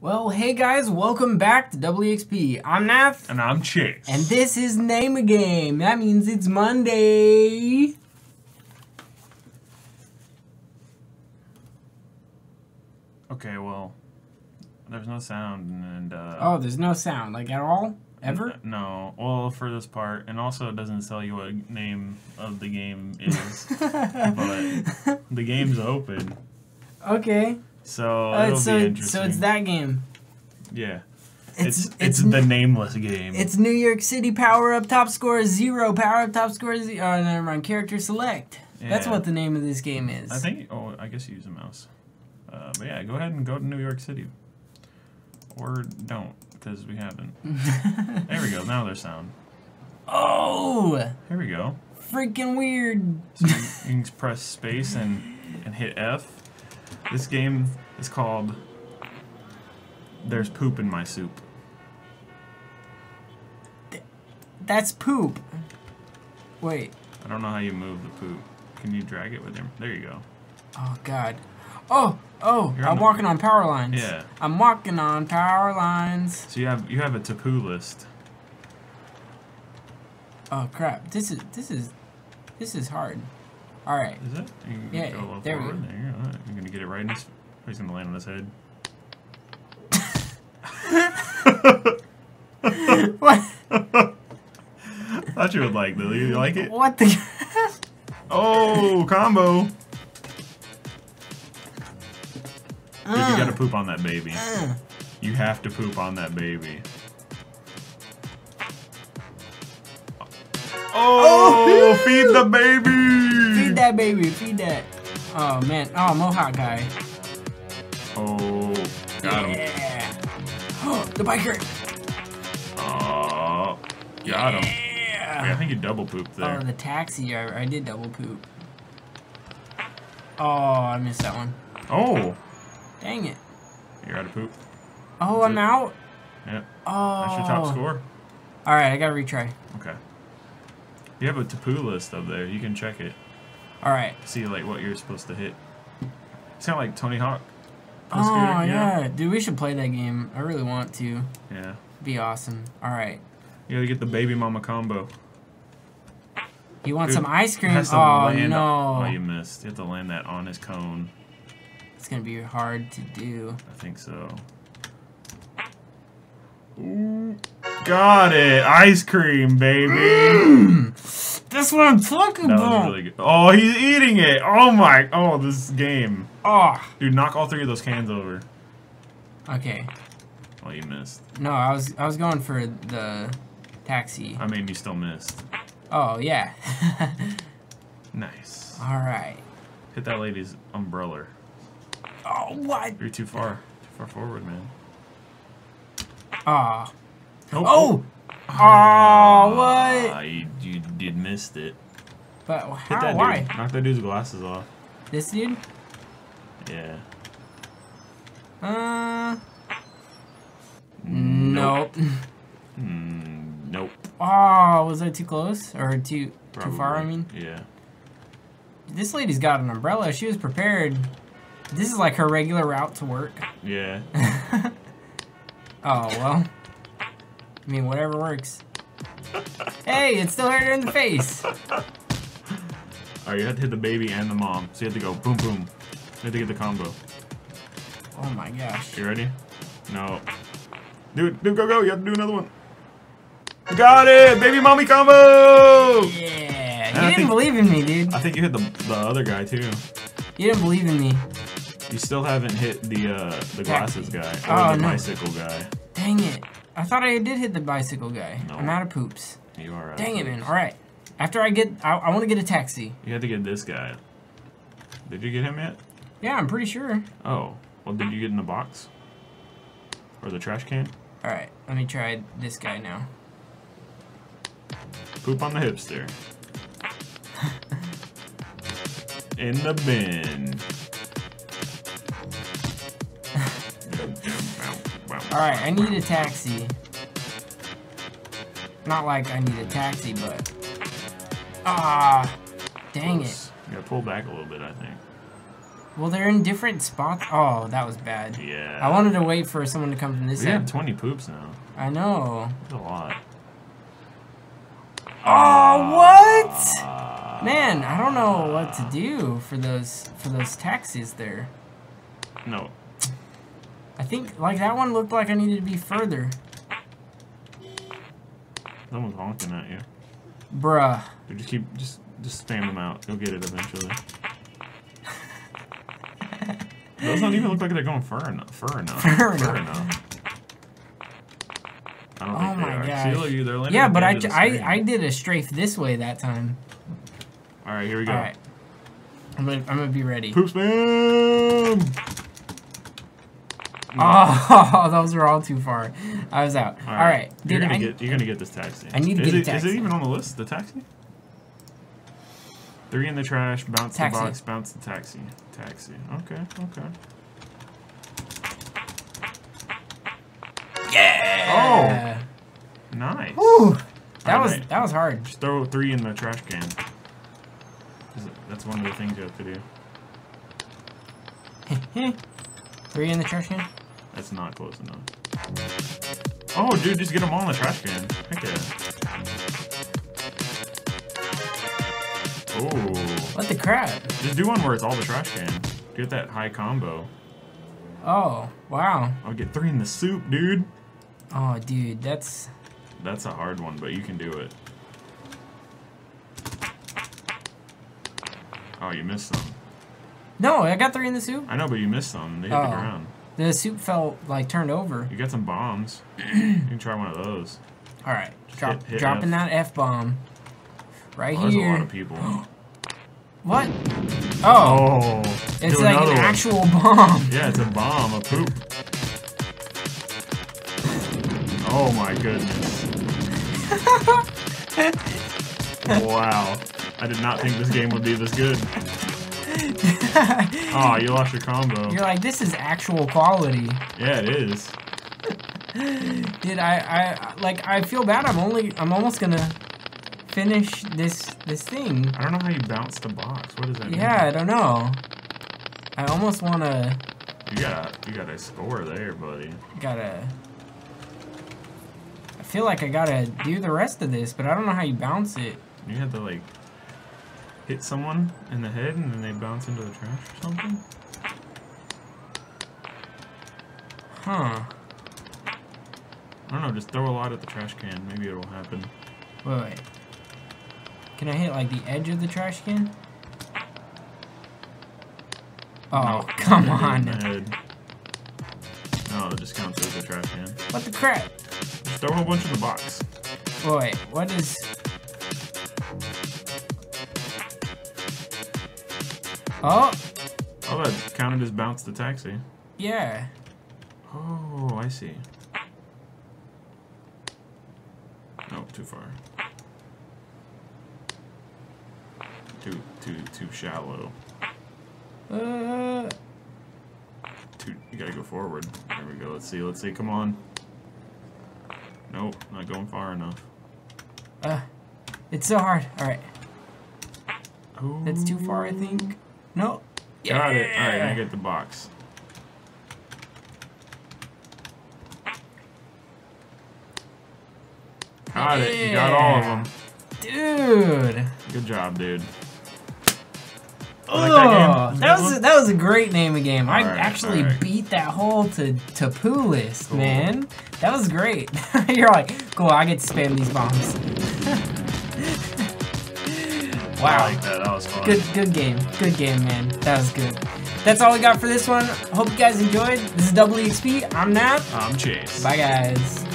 Well, hey guys, welcome back to Double EXP. I'm Nath. And I'm Chase. And this is Name a Game. That means it's Monday. Okay, well, there's no sound and. Uh, oh, there's no sound, like at all? Ever? No. Well, for this part, and also it doesn't tell you what name of the game is, but the game's open. Okay. So Uh, it'll so, be interesting. so it's that game. Yeah. It's It's it's, the nameless game. It's New York City Power Up Top Score Zero. Power Up Top Score Zero. Oh, never mind. Character Select. That's what the name of this game is. I think. Oh, I guess you use a mouse. Uh, but yeah, go ahead and go to New York City, or don't because we haven't. there we go. Now there's sound. oh, Here we go. freaking weird. So you you can press space and, and hit F. This game is called There's Poop in My Soup. That's poop. Wait. I don't know how you move the poop. Can you drag it with him? There you go. Oh God. Oh, oh! I'm walking on power lines. Yeah. I'm walking on power lines. So you have you have a Tapu list. Oh crap! This is this is this is hard. All right. Is it? Yeah, go there we go. There go. You're gonna get it right in his. He's gonna land on his head. what? Thought you would like Lily. You like it? What the? Oh, combo! Dude, you Uh, gotta poop on that baby. uh. You have to poop on that baby. Oh, feed the baby! That baby. Feed that. Oh man. Oh Mohawk guy. Oh, got him. Yeah. Oh, the biker. Oh, got him. Yeah, I think you double pooped there. Oh, the taxi. I, I did double poop. Oh, I missed that one. Oh, Dang it. you're out of poop. Oh, That's I'm it. out. Yep, Oh. that's your top oh. score. All right, I gotta retry. Okay. You have a Tapu list up there. You can check it. All right. See like what you're supposed to hit. It's kind of like Tony Hawk. Oh you yeah, dude, we should play that game. I really want to. Yeah. Be awesome. All right. You gotta get the baby mama combo. You want Dude, some ice cream? Oh land- no, Oh, you missed. You have to land that on his cone. it's gonna be hard to do. I think so. Ooh. Got it! Ice cream, baby! That's what I'm talking That about. really. Oh, he's eating it! Oh my! Oh, this game. Oh, Dude, knock all three of those cans over. okay. Oh, you missed. No, I was I was going for the taxi. I mean, you still missed. Oh yeah. Nice. All right. Hit that lady's umbrella. Oh what? You're too far. Too far forward, man. Ah. Oh. Oh! Oh. Oh what? you, you did missed it. But Hit how? that Why? dude. Knock that dude's glasses off. This dude? Yeah. Uh. Nope. Mm, nope. Oh, was I too close or too too far? I mean, Yeah. this lady's got an umbrella. She was prepared. This is like her regular route to work. Yeah. Oh well. I mean, whatever works. hey, it still hurt her in the face. Alright, you had to hit the baby and the mom. So you had to go boom boom. You had to get the combo. Oh my gosh. You ready? No. Dude, dude, go, go. You have to do another one. Got it! Baby mommy combo! Yeah, I you didn't think- believe in me, dude. I think you hit the, the other guy too. You didn't believe in me. You still haven't hit the uh, the glasses guy or Oh, the no. bicycle guy. Dang it. I thought I did hit the bicycle guy. No. I'm out of poops. You are. out Dang it, man. All right. After I get, I, I want to get a taxi. You had to get this guy. Did you get him yet? Yeah, I'm pretty sure. Oh. Well, did you get in the box? Or the trash can? All right, let me try this guy now. Poop on the hipster. In the bin. All right, I need a taxi. Not like I need a taxi, but ah, dang it. You gotta pull back a little bit, I think. Well, they're in different spots. Oh, that was bad. Yeah. I wanted to wait for someone to come from this We have end. 20 poops now. I know. That's a lot. Oh, what? Man, I don't know what to do for those for those taxis there. No. I think like that one looked like I needed to be further. Someone's honking at you. Bruh. Just keep, just, just spam them out. You'll get it eventually. Those don't even look like they're going fur enough. Fur enough. Fur enough. enough. I don't Oh think they my are. gosh. Landing Yeah, but I, I. I did a strafe this way that time. All right, here we go. All right. I'm gonna, I'm gonna be ready. Poop spam. Oh, those were all too far. I was out. All right. You're gonna I, get you're gonna get this taxi. I need to is get it, Is taxi. it even on the list? The taxi? Three in the trash, bounce Taxi. the box, bounce the taxi. Taxi. Okay, okay. yeah. Oh! Nice. Whew. That All was right. that was hard. Just throw three in the trash can. That's one of the things you have to do. Three in the trash can. That's not close enough. Oh, dude, just get them all in the trash can. Heck yeah. Oh. What the crap? Just do one where it's all the trash can. Get that high combo. Oh wow. I'll get three in the soup, dude. Oh dude, that's That's a hard one, but you can do it. Oh, you missed some. no. I got three in the soup. I know, but you missed some. They hit Oh. the ground. The soup felt like turned over. You got some bombs. you can try one of those. All right, drop, hit- hit dropping F. that f bomb right Oh, there's a lot here. of people. What? Oh, Oh, it's like an one. actual bomb. Yeah, it's a bomb, a poop. Oh my goodness. wow. I did not think this game would be this good. Oh, you lost your combo. You're like, this is actual quality. Yeah, it is. Dude, I, I, like, I feel bad. I'm only, I'm almost gonna finish this, this thing. I don't know how you bounce the box. What does that mean? Yeah, I don't know. I almost wanna, You got you got a score there, buddy. gotta. I feel like I gotta do the rest of this, but I don't know how you bounce it. You had to like hit someone in the head and then they bounce into the trash or something. Huh. I don't know. Just throw a lot at the trash can. Maybe it'll happen. Wait, wait. Can I hit like the edge of the trash can? Oh, No, come hit it in on. No, it just counts as a trash can. What the crap? Just throw a whole bunch in the box. Wait, what is... Oh, Oh, that counted as bounce the taxi. yeah. Oh, I see. No, too far. Too, too, too shallow. Uh, Too, you gotta go forward. There we go. Let's see. Let's see. Come on. Nope, not going far enough. uh, it's so hard. All right, Oh, that's too far, I think. No. Got it. All right, Yeah. get the box. Got it. You got all of them. Dude. Good job, dude. Oh, Like that that was one? that was a great name of game. I Alright, actually alright. beat that hole to to poo list, Cool. man. That was great. You're like, cool. I get to spam these bombs. I wow, like that. That was fun. good good game, good game, man. That was good. That's all we got for this one. Hope you guys enjoyed. This is Double EXP. I'm Nat. I'm Chase. Bye, guys.